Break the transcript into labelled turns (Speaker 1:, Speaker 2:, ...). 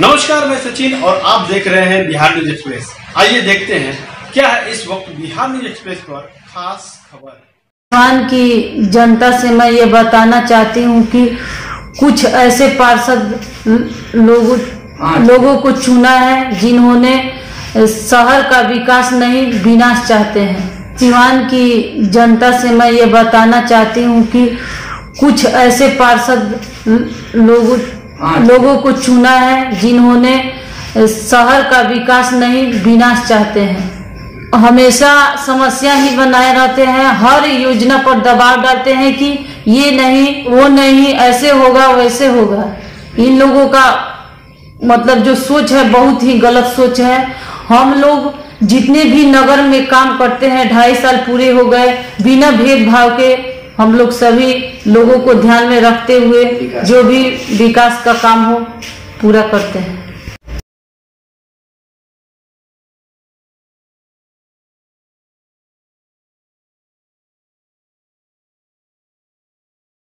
Speaker 1: नमस्कार, मैं सचिन और आप देख रहे हैं बिहार न्यूज़ एक्सप्रेस। आइए देखते हैं, क्या है इस वक्त बिहार न्यूज़ एक्सप्रेस पर खास खबर।
Speaker 2: हिंदुस्तान की जनता से मैं ये बताना चाहती हूँ कि कुछ ऐसे पार्षद लोगों लोगों को चुना है जिन्होंने शहर का विकास नहीं, विनाश चाहते हैं। सिवान की जनता से मैं ये बताना चाहती हूँ कि कुछ ऐसे पार्षद लोगों लोगों को चुना है, जिन्होंने शहर का विकास नहीं, विनाश चाहते हैं। हमेशा समस्या ही बनाए रहते हैं, हर योजना पर दबाव डालते हैं कि ये नहीं, वो नहीं, ऐसे होगा, वैसे होगा। इन लोगों का मतलब जो सोच है, बहुत ही गलत सोच है। हम लोग जितने भी नगर में काम करते हैं, ढाई साल पूरे हो गए, बिना भेदभाव के हम लोग सभी लोगों को ध्यान में रखते हुए जो भी विकास का काम हो पूरा करते हैं।